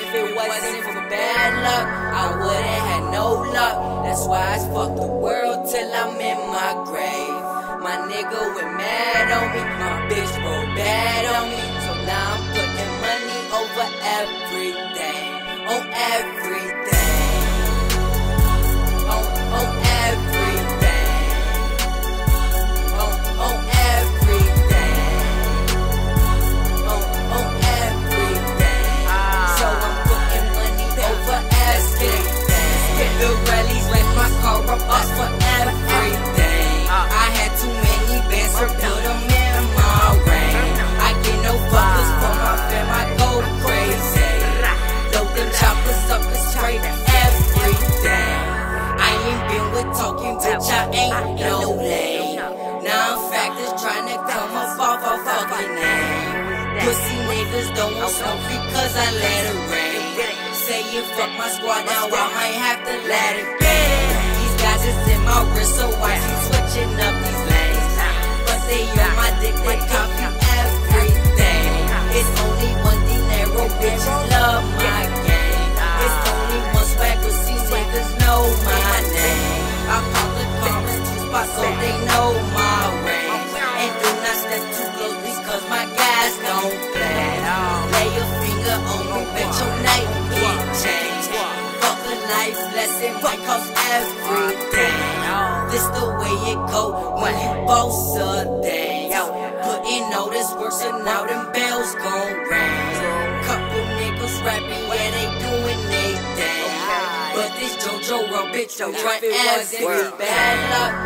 wasn't for bad luck, I wouldn't have had no luck. That's why I fuck the world till I'm in my grave. My nigga went mad on me, my bitch rolled bad on me. So now I'm putting money over everything, on everything, up us for everything. I had too many bands to put them in my ring. I get no fuckers from my fam, I go crazy. Load them choppers up and spray everything. I ain't been with talking, bitch, I ain't no lame. Now I'm factors trying to come up off a fucking name. Pussy niggas don't want smoke because I let it rain. Saying fuck my squad, now I might have to let it wrist, so I keep switching up these lanes. But they on my dick, they copy everything. It's only one dinero, bitches love my game. It's only one swag, but these niggas know my name. I call the comments two spots so they know my range. And do not step too close because my guys don't play. Lay your finger on me, bet your night get changed. Fuck a life lesson, might cost everything. This the way it go when you boss a thing. Putting all this work, so now them bells gon' ring. Couple niggas rapping, yeah, they doing they thing. But this JoJo World bitch will run every bad luck.